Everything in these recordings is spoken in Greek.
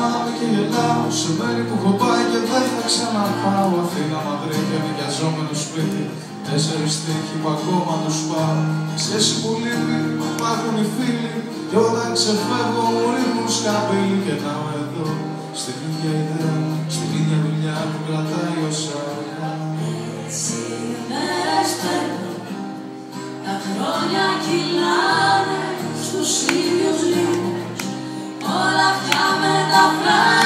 γυρνάω και γελάω. Σε μέρη που έχω πάει και δεν θα ξαναπάω. Αθήνα, Μαδρίτη, ανοικιαζόμενο σπίτι. Τέσσερις τύχοι που ακόμα τους πάω. Σχέση που λείπει, που υπάρχουν οι φίλοι. Κι όταν ξεφεύγω μου ρίχνουν σκαμπύλι Και να εδώ, στην ίδια ιδέα, στην ίδια δουλειά που κρατάει ο Σαρκάς. Έτσι μέρες παίρνω, τα χρόνια κυλάω love.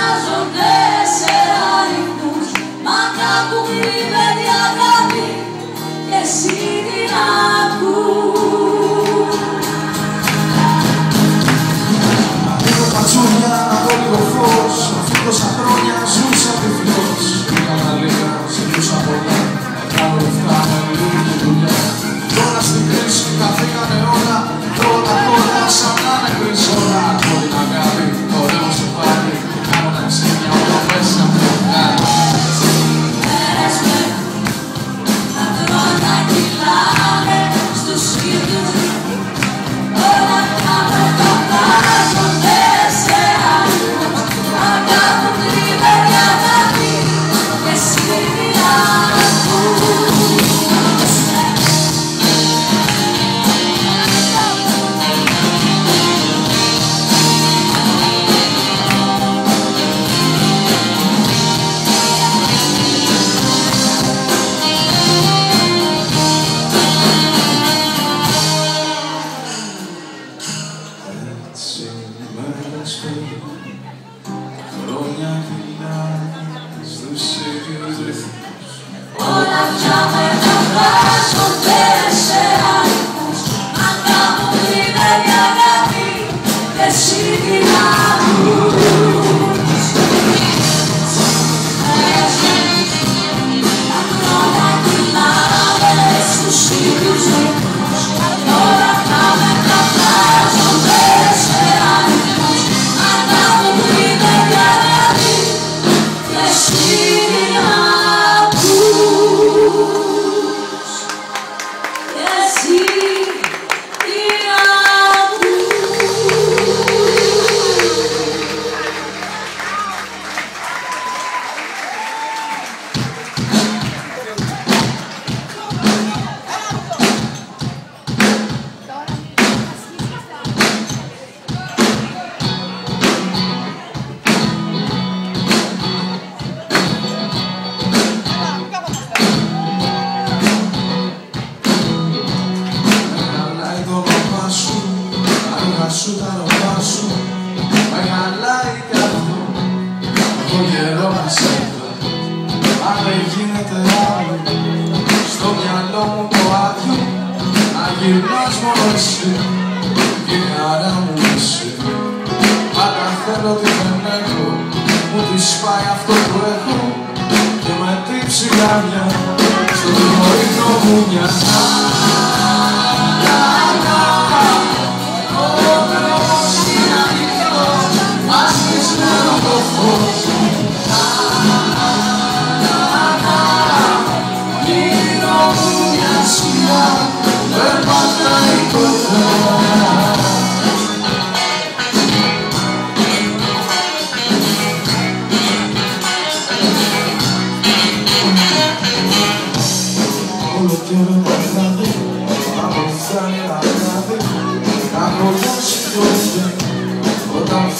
Και το καιρό μας εδώ Αν δεν γίνεται άλλο, στο μυαλό μου το άδειο Να γυρνάς μόνο εσύ, κι είναι άρα μου εσύ. Πάντα θέλω τι δεν έχω, μου τη σπάει αυτό που έχω Και με τύψει καρδιά, στο τιμωρήτο μου μια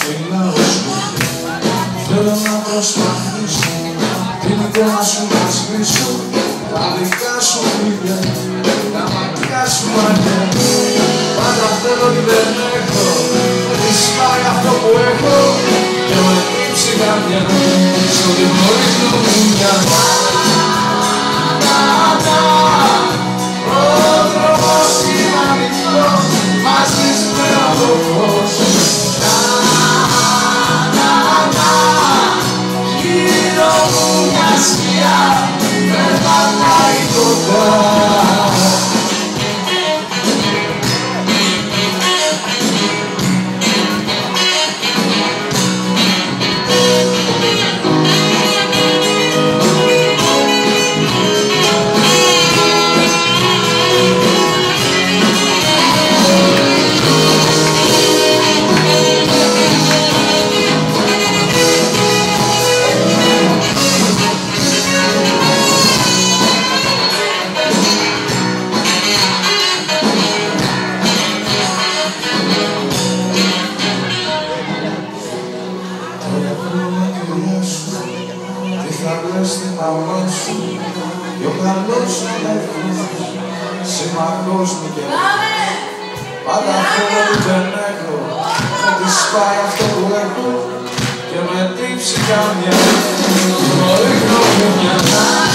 όταν φυλάω σου Θέλω να προσπαθήσω, την εικόνα σου να σβήσω Τα δικά σου φίλια, τα μακριά σου μάτια Πάντα θέλω τι δεν έχω, τη σπάει αυτό που έχω. Και με τύψει καρδιά, στο τιμωρήτο μου μυαλό ο δρόμος είναι ανοιχτός, coração. εσύ και Πάντα θέλω που δεν έχω Θα της αυτό που Και με τύψει καμιά Ρίχνω μια